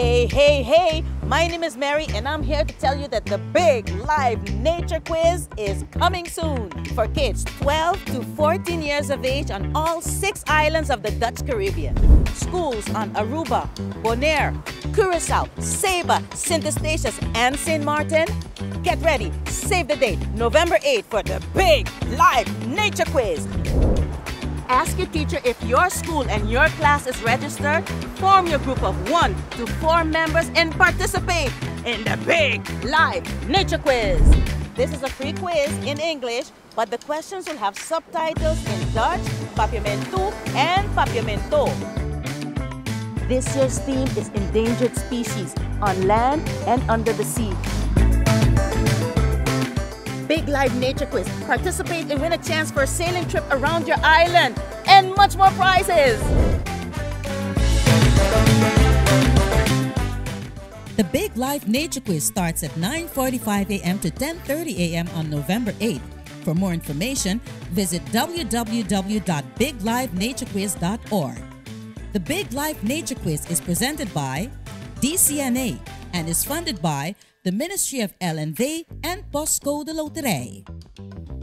Hey, hey, hey! My name is Mary, and I'm here to tell you that the big live nature quiz is coming soon for kids 12 to 14 years of age on all six islands of the Dutch Caribbean. Schools on Aruba, Bonaire, Curacao, Saba, St. Eustatius, and St. Martin. Get ready, save the date, November 8th for the big live nature quiz. Ask your teacher if your school and your class is registered. Form your group of one to four members and participate in the big live nature quiz. This is a free quiz in English, but the questions will have subtitles in Dutch, Papiamentu, and Papiamento. This year's theme is endangered species on land and under the sea. Big Live Nature Quiz. Participate and win a chance for a sailing trip around your island and much more prizes. The Big Live Nature Quiz starts at 9:45 a.m. to 10:30 a.m. on November 8th. For more information, visit www.biglivenaturequiz.org. The Big Life Nature Quiz is presented by DCNA and is funded by the Ministry of LNV and Postcode Loterij.